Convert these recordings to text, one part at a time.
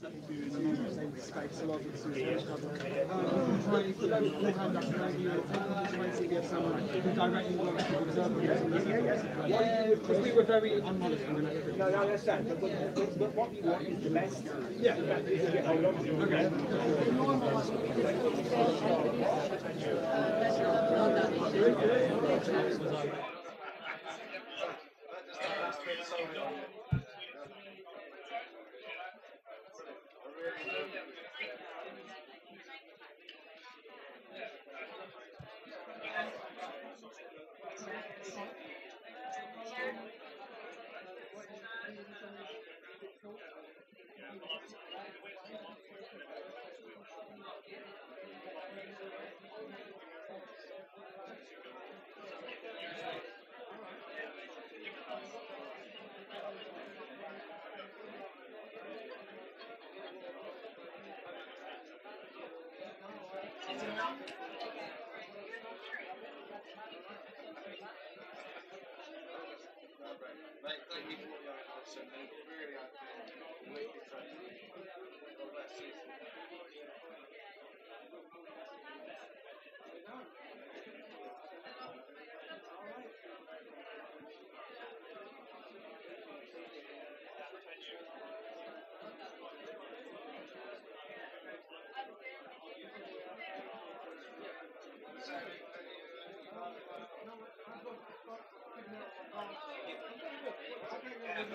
Yeah, because we were very unmonitored. No, I understand. But, but, but, what you want is the best. Yeah. You 紧张。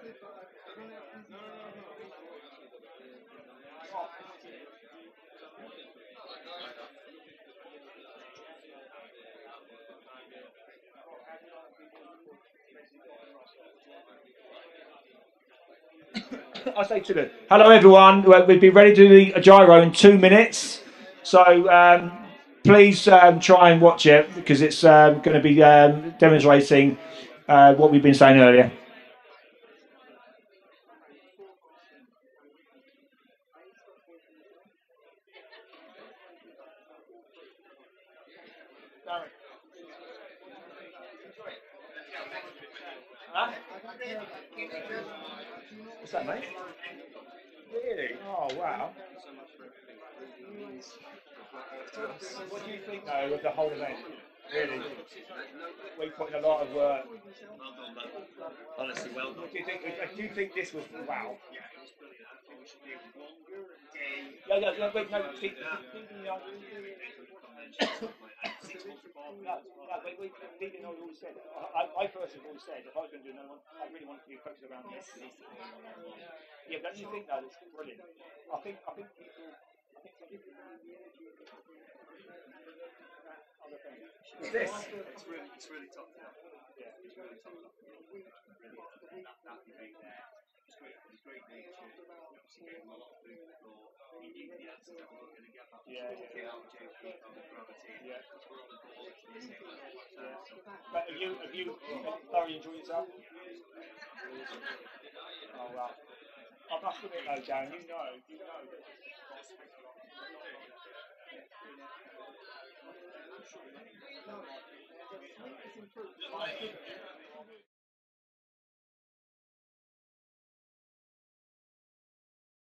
I say to them, hello everyone. We'd be ready to do the gyro in two minutes. So um, please um, try and watch it because it's um, going to be um, demonstrating uh, what we've been saying earlier. Huh? What's that, mate? Really? Oh, wow. What do you think, though, of the whole event? Really? We put in a lot of work. Well done, man. Honestly, well done. Do you think, do you think this was wow? Yeah, it was brilliant. I think we should do one day. Yeah, yeah, yeah, wait, no, Six months before. No, no, always said, I, I first of all said, if I was going to do another one, I really wanted to be focused around this. Yeah, don't you think that is brilliant? I think, I think people, I think people other things. This. It's really, it's really top down. Yeah, it's really top down. Really, that, that debate there. It's great. It's great nature. Obviously gave him a lot of food for thought. Going to. Yeah, yeah. Yeah. But have you, have you thoroughly enjoyed yourself? Oh, wow. I must admit though, Darren, you know, you know that.